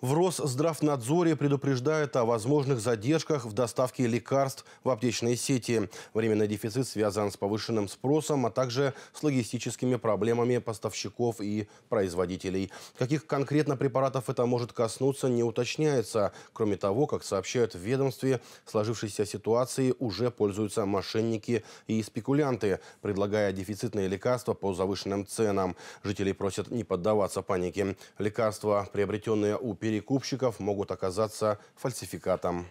В Росздравнадзоре предупреждают о возможных задержках в доставке лекарств в аптечные сети. Временный дефицит связан с повышенным спросом, а также с логистическими проблемами поставщиков и производителей. Каких конкретно препаратов это может коснуться, не уточняется. Кроме того, как сообщают в ведомстве, сложившейся ситуации уже пользуются мошенники и спекулянты, предлагая дефицитные лекарства по завышенным ценам. Жителей просят не поддаваться панике. Лекарства, приобретенные у перекупщиков могут оказаться фальсификатом.